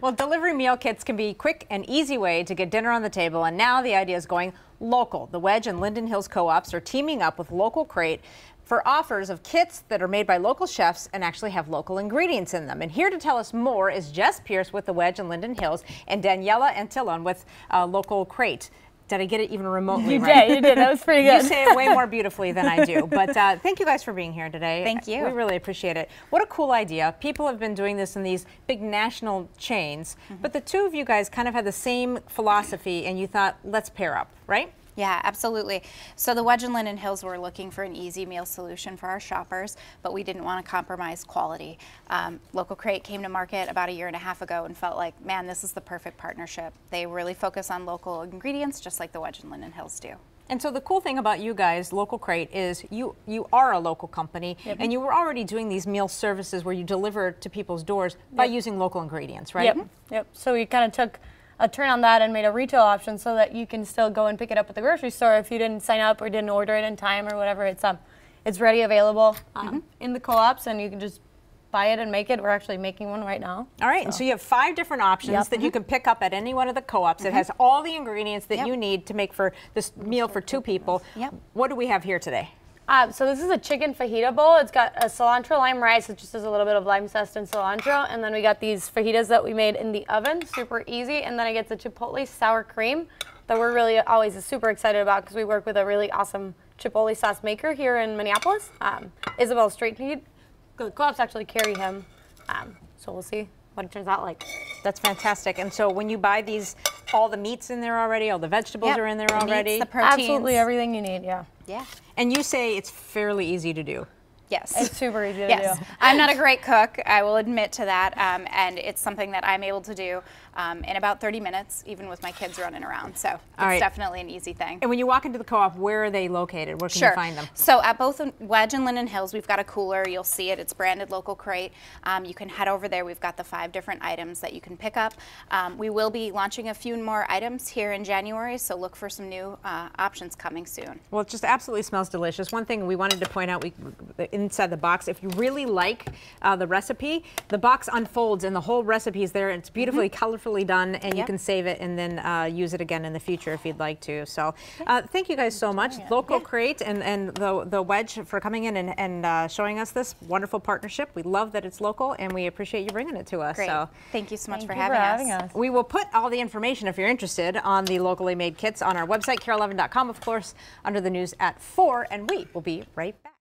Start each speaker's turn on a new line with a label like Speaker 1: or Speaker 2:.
Speaker 1: well, delivery meal kits can be a quick and easy way to get dinner on the table, and now the idea is going local. The Wedge and Linden Hills Co-ops are teaming up with Local Crate for offers of kits that are made by local chefs and actually have local ingredients in them. And here to tell us more is Jess Pierce with the Wedge and Linden Hills and Daniela Antillon with uh, Local Crate. Did I get it even remotely
Speaker 2: you
Speaker 1: right?
Speaker 2: did, you did. That was pretty good.
Speaker 1: you say it way more beautifully than I do. But uh, thank you guys for being here today.
Speaker 3: Thank you.
Speaker 1: We really appreciate it. What a cool idea. People have been doing this in these big national chains, mm -hmm. but the two of you guys kind of had the same philosophy and you thought, let's pair up, right?
Speaker 3: Yeah, absolutely. So the Wedge and Linden Hills were looking for an easy meal solution for our shoppers, but we didn't want to compromise quality. Um, Local Crate came to market about a year and a half ago and felt like, man, this is the perfect partnership. They really focus on local ingredients, just like the Wedge and Linden Hills do.
Speaker 1: And so the cool thing about you guys, Local Crate, is you you are a local company, yep. and you were already doing these meal services where you deliver to people's doors by yep. using local ingredients, right?
Speaker 2: Yep. Yep. So we kind of took a turn on that and made a retail option so that you can still go and pick it up at the grocery store if you didn't sign up or didn't order it in time or whatever. It's um, it's ready available um, mm -hmm. in the co-ops and you can just buy it and make it. We're actually making one right now.
Speaker 1: All right, so. and so you have five different options yep. that you can pick up at any one of the co-ops. Mm -hmm. It mm-hmm. has all the ingredients that yep. you need to make for this meal for two people. Yep. What do we have here today?
Speaker 2: Uh, so this is a chicken fajita bowl. It's got a cilantro lime rice. It just has a little bit of lime zest and cilantro. And then we got these fajitas that we made in the oven, super easy. And then I get the chipotle sour cream that we're really always super excited about because we work with a really awesome chipotle sauce maker here in Minneapolis. Um, Isabel Street Heat. The co-ops actually carry him. Um, so we'll see what it turns out like.
Speaker 1: That's fantastic. And so when you buy these, all the meats in there already, all the vegetables yep. are in there
Speaker 3: the
Speaker 1: already?
Speaker 3: Meats, the proteins.
Speaker 2: Absolutely everything you need, yeah.
Speaker 3: Yeah.
Speaker 1: And you say it's fairly easy to do.
Speaker 3: Yes.
Speaker 2: It's super easy to
Speaker 3: yes.
Speaker 2: do.
Speaker 3: I'm not a great cook, I will admit to that, um, and it's something that I'm able to do um, in about 30 minutes, even with my kids running around. So it's right. definitely an easy thing.
Speaker 1: And when you walk into the co-op, where are they located? Where can
Speaker 3: sure.
Speaker 1: you find them?
Speaker 3: So at both Wedge and Linden Hills, we've got a cooler. You'll see it. It's branded Local Crate. Um, you can head over there. We've got the five different items that you can pick up. Um, we will be launching a few more items here in January, so look for some new uh, options coming soon.
Speaker 1: Well, it just absolutely smells delicious. One thing we wanted to point out, we inside the box, if you really like uh, the recipe, the box unfolds and the whole recipe is there. It's beautifully, mm -hmm. colorfully done, and yep. you can save it and then uh, use it again in the future if you'd like to. So uh, thank you guys so much. Local yeah. Crate and, and the, the Wedge for coming in and, and uh, showing us this wonderful partnership. We love that it's local, and we appreciate you bringing it to us.
Speaker 3: Great.
Speaker 1: So
Speaker 3: thank you so much
Speaker 2: for,
Speaker 3: having,
Speaker 2: for having us. us.
Speaker 1: We will put all the information, if you're interested, on the locally made kits on our website, kare11.com, of course, under the news at 4, and we will be right back.